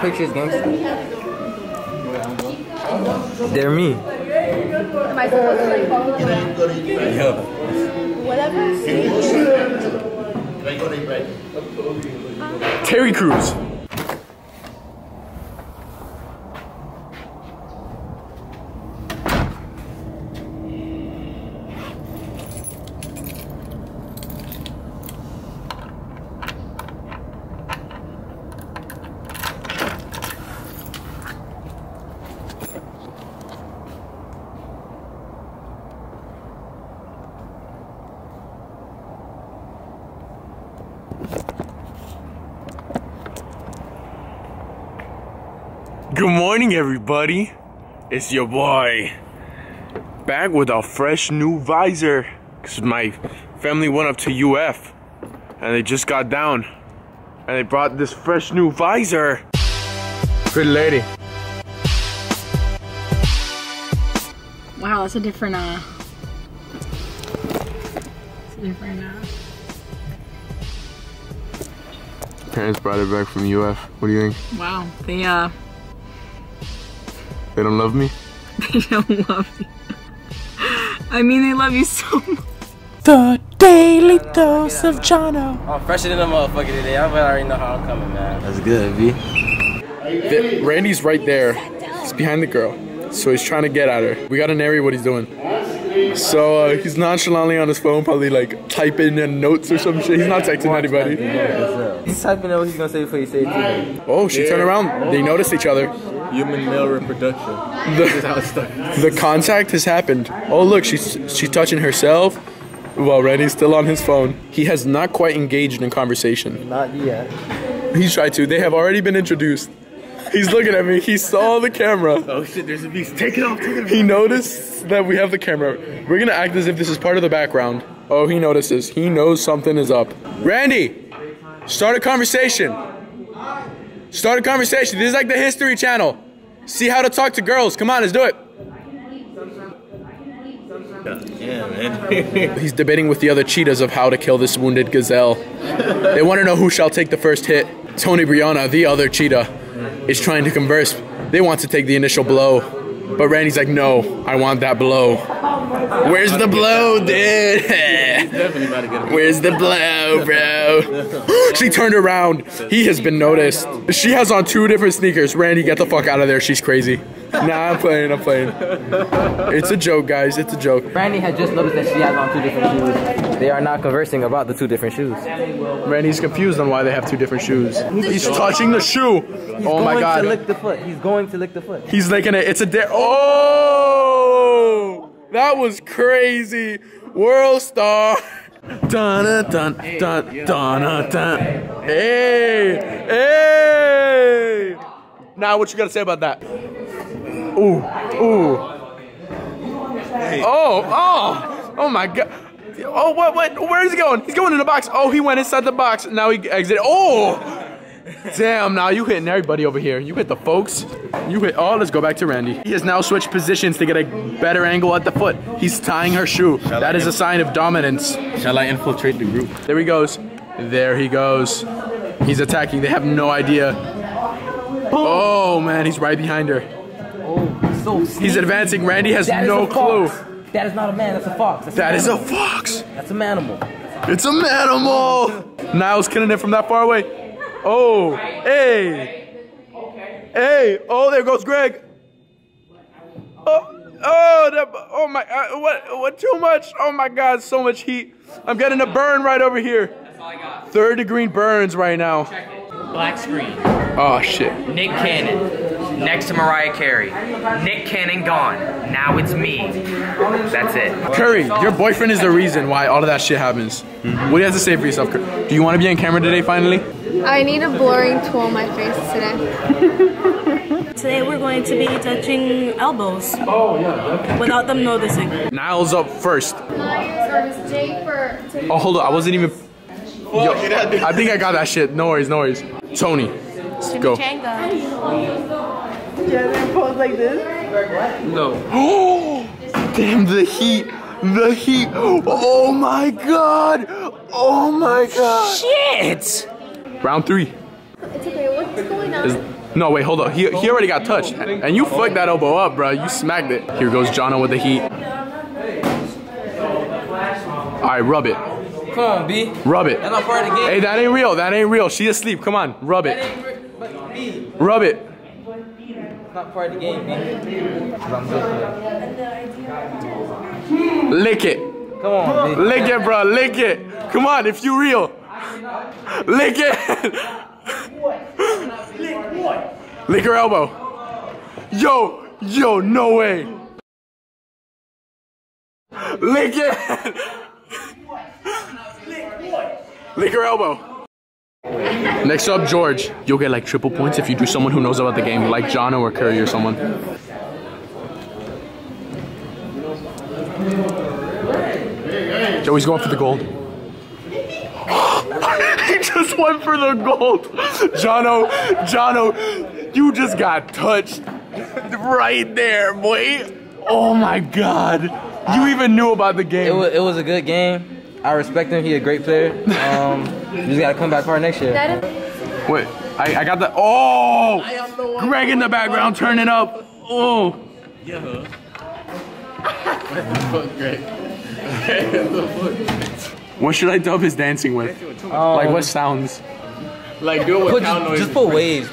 picture's gangster. They're me. Am I supposed to like follow them? Yo. Whatever. Terry Crews. Good morning, everybody. It's your boy. Back with a fresh new visor. Because my family went up to UF and they just got down. And they brought this fresh new visor. Pretty lady. Wow, that's a different, uh, it's a different, uh, Parents brought it back from UF. What do you think? wow, they, uh, They don't love me? they don't love me. I mean, they love you so much. The Daily Dose of Johnoo. I'm fresher than a motherfucker today. I already know how I'm coming, man. That's good, V. The- Randy's right there. He's behind the girl. So he's trying to get at her. We gotta narrate what he's doing. So uh, he's nonchalantly on his phone, probably like typing in notes or some shit. He's not texting anybody. He's typing out what he's gonna say before you say it. Oh, she turned around. They noticed each other. Human male reproduction. The, the contact has happened. Oh look, she's she's touching herself. While Randy's still on his phone. He has not quite engaged in conversation. Not yet. He's tried to. They have already been introduced. He's looking at me. He saw the camera. Oh shit, there's a beast. Take it off, take it off. He noticed that we have the camera. We're gonna act as if this is part of the background. Oh, he notices. He knows something is up. Randy, start a conversation. Start a conversation. This is like the History Channel. See how to talk to girls. Come on, let's do it. Yeah, man. He's debating with the other cheetahs of how to kill this wounded gazelle. They want to know who shall take the first hit. Tonibriana, the other cheetah, is trying to converse. They want to take the initial blow. But Randy's like, no, I want that blow. Where's the blow, dude? Definitely about to get a Where's the blow, bro? she turned around. He has been noticed. She has on two different sneakers. Randy, get the fuck out of there. She's crazy. Nah, I'm playing. I'm playing. It's a joke, guys. It's a joke. Randy had just noticed that she has on two different shoes. They are not conversing about the two different shoes. Randy's confused on why they have two different shoes. He's touching the shoe. He's Oh my going god. to lick the foot. He's going to lick the foot. He's licking it. It's a dare. Oh, that was crazy. World star. Dun dun dun dun dun. Hey, hey. Now, what you gotta say about that? Ooh, ooh. Oh, oh, oh my god. Oh, what, what? Where is he going? He's going in the box. Oh, he went inside the box. Now he exited. Oh, damn. Now you hitting everybody over here. You hit the folks. You hit. Oh, let's go back to Randy. He has now switched positions to get a better angle at the foot. He's tying her shoe. That is a sign of dominance. Shall I infiltrate the group? There he goes. There he goes. He's attacking. They have no idea. Oh man, he's right behind her. Oh, so He's advancing. Randy has That is no clue. That is not a man. That's a fox. That's That an is a animal. fox. That's a manimal. It's a manimal. Nile's killing it from that far away. Oh, hey, hey. Oh, there goes Greg. Oh, oh, that, oh my, uh, what, what? Too much. Oh my God, so much heat. I'm getting a burn right over here. Third degree burns right now. Black screen. Oh shit. Nick Cannon. Next to Mariah Carey. Nick Cannon gone. Now it's me. That's it. Kury, your boyfriend is the reason why all of that shit happens. What do you have to say for yourself? Do you want to be on camera today finally? I need a blurring tool on my face today. Today we're going to be touching elbows without them noticing. Nile's up first. Oh, hold on. I wasn't even. Yo, I think I got that shit. No worries, no worries. Tony, go. Oh, damn the heat. The heat. Oh my god. Oh my god. Shit! Round three. It's okay, what going on? Is, no, wait, hold on. He, he already got touched. And you flicked that elbow up, bro. You smacked it. Here goes Johnoo with the heat. All right, rub it. Come on, B. Rub it. That's not part of the game. Hey, that ain't real. That ain't real. She asleep. Come on, rub it. Rub it. Not part of the game, B. 'Cause I'm good for Lick it. it. Come on, B. Lick it, bro. Lick it. Come on, if you real. Lick it. Lick her elbow. Yo, yo, no way. Lick it. Lick her elbow. Next up, George. You'll get like triple points if you do someone who knows about the game, like Johnoo or Kury or someone. Joey's going for the gold. He just went for the gold. Johnoo, Johnoo, you just got touched right there, boy. Oh my God. You even knew about the It game. was, it was a good game. I respect him. He's a great player. Um, you just gotta come back hard next year. Wait, I, I got the. Oh! Greg in the background turning up. Oh! Yeah. What should I dub his dancing with? Oh. like what sounds? Like do it with Put, cow just, noises. just put waves.